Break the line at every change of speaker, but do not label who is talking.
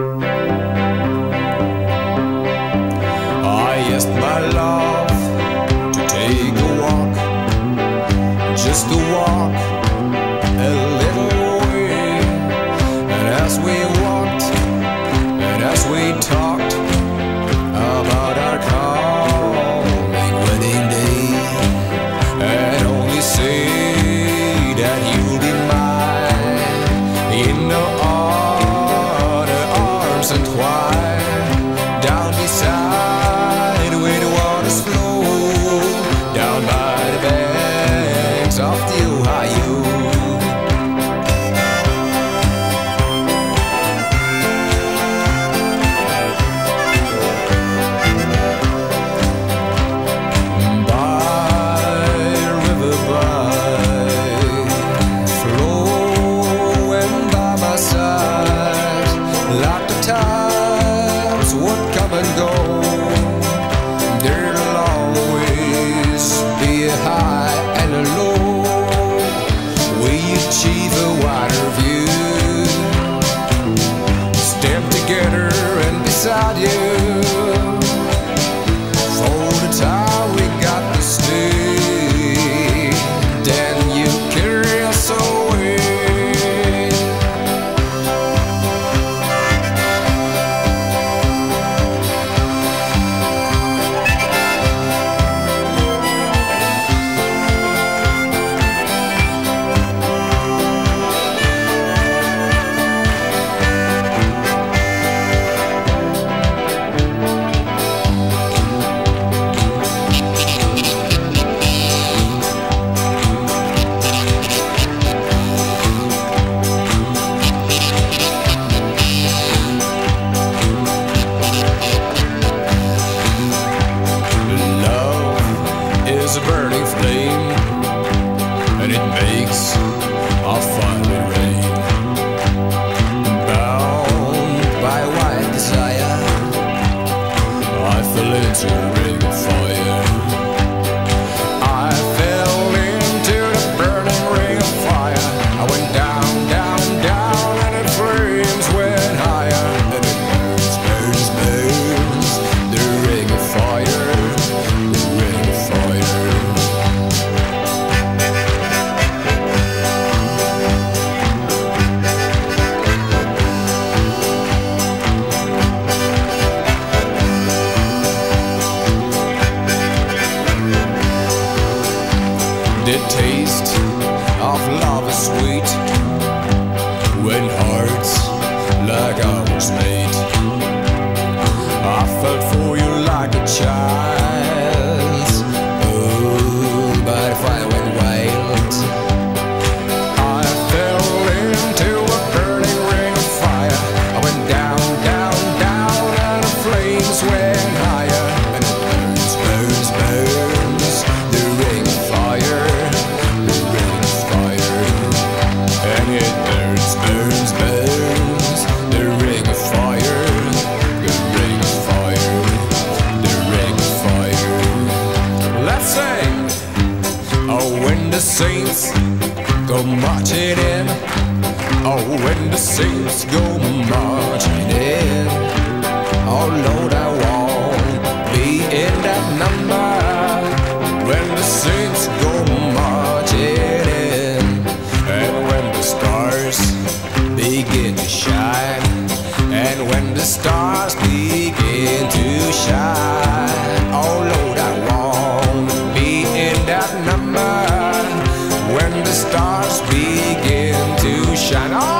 I asked my love to take a walk, just to walk, a little way, and as we achieve a wider view. is a burning flame, and it makes a fiery rain. Bound by a wild desire, I fell into a river. God. saints go marching in. Oh, when the saints go marching in. Oh, Lord, I won't be in that number. When the saints go marching in. And when the stars begin to shine. And when the stars begin to shine. and all.